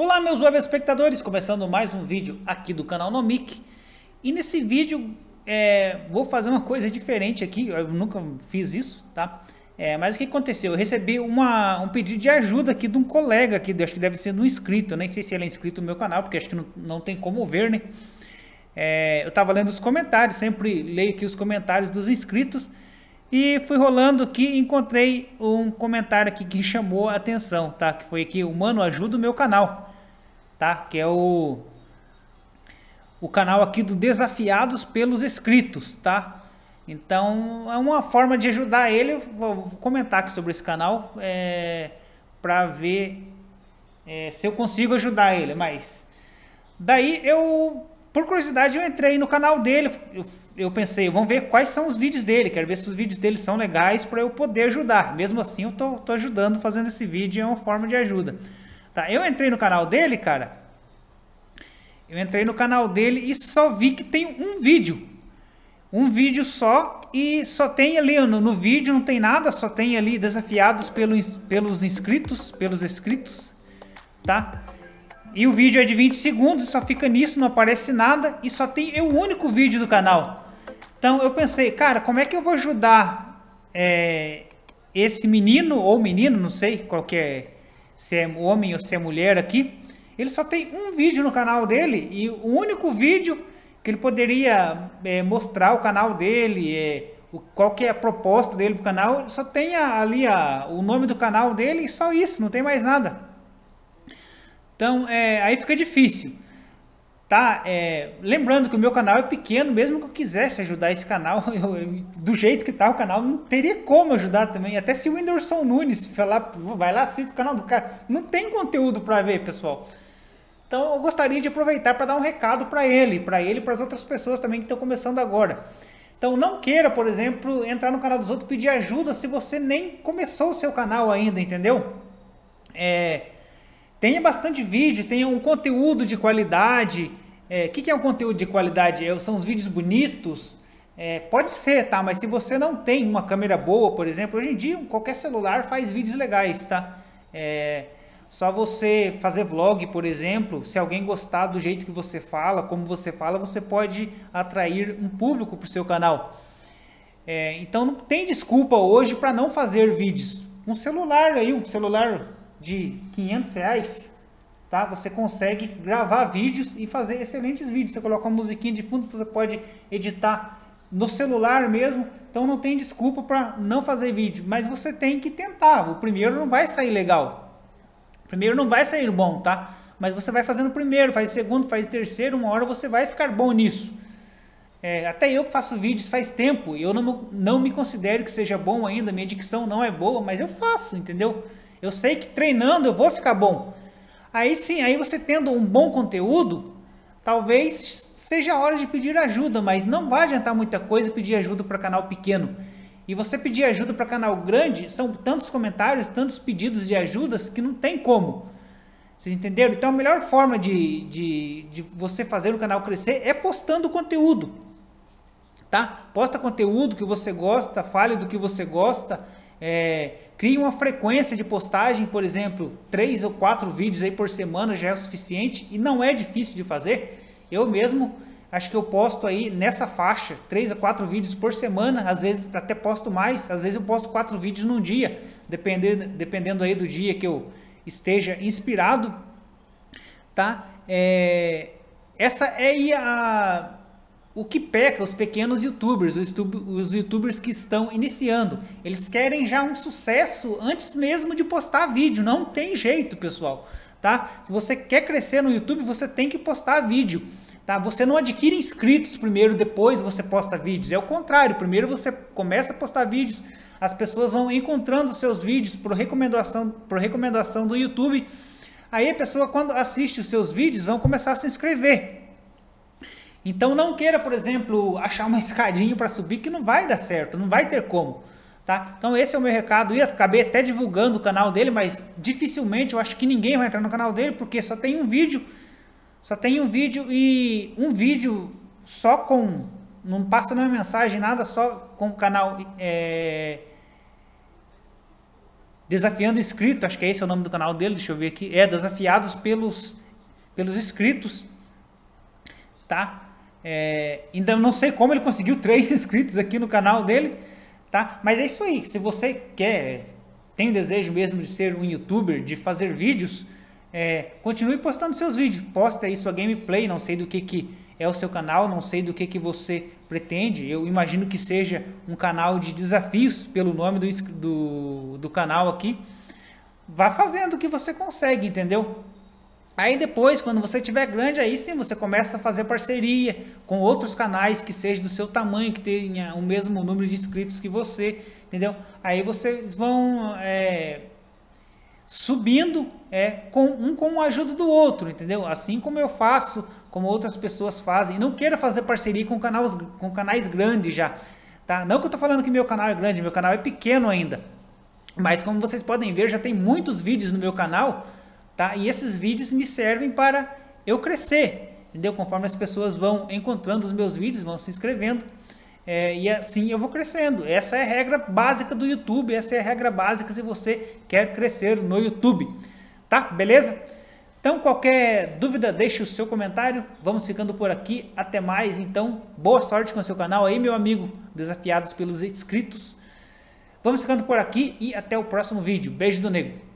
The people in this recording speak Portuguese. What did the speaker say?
Olá meus web espectadores, começando mais um vídeo aqui do canal Nomic e nesse vídeo é, vou fazer uma coisa diferente aqui, eu nunca fiz isso, tá? É, mas o que aconteceu? Eu recebi uma, um pedido de ajuda aqui de um colega aqui, acho que deve ser de um inscrito, eu nem sei se ele é inscrito no meu canal, porque acho que não, não tem como ver, né? É, eu estava lendo os comentários, sempre leio aqui os comentários dos inscritos e fui rolando aqui e encontrei um comentário aqui que chamou a atenção, tá? Que foi aqui, o Mano ajuda o meu canal tá? Que é o o canal aqui do Desafiados pelos Inscritos, tá? Então é uma forma de ajudar ele. Vou comentar aqui sobre esse canal é, para ver é, se eu consigo ajudar ele. Mas daí eu, por curiosidade, eu entrei no canal dele. Eu, eu pensei, vamos ver quais são os vídeos dele. Quero ver se os vídeos dele são legais para eu poder ajudar. Mesmo assim, eu tô, tô ajudando fazendo esse vídeo. É uma forma de ajuda. Tá, eu entrei no canal dele, cara. Eu entrei no canal dele e só vi que tem um vídeo. Um vídeo só e só tem ali no, no vídeo, não tem nada, só tem ali desafiados pelos, pelos inscritos, pelos inscritos, tá? E o vídeo é de 20 segundos, só fica nisso, não aparece nada e só tem é o único vídeo do canal. Então eu pensei, cara, como é que eu vou ajudar é, esse menino ou menino, não sei qual que é se é homem ou se é mulher aqui, ele só tem um vídeo no canal dele e o único vídeo que ele poderia é, mostrar o canal dele, é, o, qual que é a proposta dele pro canal, só tem a, ali a, o nome do canal dele e só isso, não tem mais nada. Então, é, aí fica difícil tá? É, lembrando que o meu canal é pequeno, mesmo que eu quisesse ajudar esse canal, eu, do jeito que tá o canal, não teria como ajudar também. Até se o Whindersson Nunes falar, vai lá, assista o canal do cara, não tem conteúdo para ver, pessoal. Então eu gostaria de aproveitar para dar um recado para ele, para ele e para as outras pessoas também que estão começando agora. Então não queira, por exemplo, entrar no canal dos outros pedir ajuda se você nem começou o seu canal ainda, entendeu? É, Tenha bastante vídeo, tenha um conteúdo de qualidade. O é, que, que, é um conteúdo de qualidade? É, são os vídeos bonitos? É, pode ser, tá? Mas se você não tem uma câmera boa, por exemplo, hoje em dia qualquer celular faz vídeos legais, tá? É, só você fazer vlog, por exemplo, se alguém gostar do jeito que você fala, como você fala, você pode atrair um público para o seu canal. É, então não tem desculpa hoje para não fazer vídeos. Um celular aí, um celular de 500 reais, tá? Você consegue gravar vídeos e fazer excelentes vídeos. Você coloca uma musiquinha de fundo, você pode editar no celular mesmo. Então não tem desculpa para não fazer vídeo, mas você tem que tentar. O primeiro não vai sair legal. O primeiro não vai sair bom, tá? Mas você vai fazendo o primeiro, faz segundo, faz terceiro, uma hora você vai ficar bom nisso. É, até eu que faço vídeos faz tempo, eu não, não me considero que seja bom ainda, minha dicção não é boa, mas eu faço, entendeu? Eu sei que treinando eu vou ficar bom. Aí sim, aí você tendo um bom conteúdo, talvez seja a hora de pedir ajuda, mas não vai adiantar muita coisa pedir ajuda para canal pequeno. E você pedir ajuda para canal grande, são tantos comentários, tantos pedidos de ajudas que não tem como. Vocês entenderam? Então a melhor forma de, de, de você fazer o canal crescer é postando conteúdo. Tá? Posta conteúdo que você gosta, fale do que você gosta é, crie uma frequência de postagem, por exemplo, três ou quatro vídeos aí por semana já é o suficiente e não é difícil de fazer. Eu mesmo acho que eu posto aí nessa faixa, três ou quatro vídeos por semana, às vezes até posto mais, às vezes eu posto quatro vídeos num dia, dependendo, dependendo aí do dia que eu esteja inspirado, tá? É, essa é a o que peca os pequenos youtubers, os youtubers que estão iniciando. Eles querem já um sucesso antes mesmo de postar vídeo. Não tem jeito, pessoal. Tá? Se você quer crescer no YouTube, você tem que postar vídeo. Tá? Você não adquire inscritos primeiro, depois você posta vídeos. É o contrário. Primeiro você começa a postar vídeos. As pessoas vão encontrando seus vídeos por recomendação, por recomendação do YouTube. Aí a pessoa, quando assiste os seus vídeos, vão começar a se inscrever. Então não queira, por exemplo, achar uma escadinha para subir que não vai dar certo, não vai ter como. Tá? Então esse é o meu recado. Eu acabei até divulgando o canal dele, mas dificilmente eu acho que ninguém vai entrar no canal dele porque só tem um vídeo, só tem um vídeo e um vídeo só com não passa nenhuma mensagem nada, só com o canal é, Desafiando Inscrito, acho que é esse é o nome do canal dele, deixa eu ver aqui. É, Desafiados pelos, pelos inscritos. Tá? É, ainda não sei como ele conseguiu três inscritos aqui no canal dele, tá? Mas é isso aí. Se você quer, tem o desejo mesmo de ser um youtuber, de fazer vídeos, é, continue postando seus vídeos. Posta aí sua gameplay, não sei do que, que é o seu canal, não sei do que, que você pretende. Eu imagino que seja um canal de desafios, pelo nome do, do, do canal aqui. Vá fazendo o que você consegue, entendeu? Aí depois, quando você tiver grande, aí sim você começa a fazer parceria com outros canais que sejam do seu tamanho, que tenha o mesmo número de inscritos que você, entendeu? Aí vocês vão é, subindo é, com um com a ajuda do outro, entendeu? Assim como eu faço, como outras pessoas fazem. Não queira fazer parceria com canais, com canais grandes já, tá? Não que eu tô falando que meu canal é grande, meu canal é pequeno ainda. Mas como vocês podem ver, já tem muitos vídeos no meu canal, tá? E esses vídeos me servem para eu crescer, entendeu? Conforme as pessoas vão encontrando os meus vídeos, vão se inscrevendo, é, e assim eu vou crescendo. Essa é a regra básica do YouTube, essa é a regra básica se você quer crescer no YouTube. Tá? Beleza? Então, qualquer dúvida, deixe o seu comentário. Vamos ficando por aqui. Até mais. Então, boa sorte com o seu canal aí, meu amigo. Desafiados pelos inscritos. Vamos ficando por aqui e até o próximo vídeo. Beijo do Nego.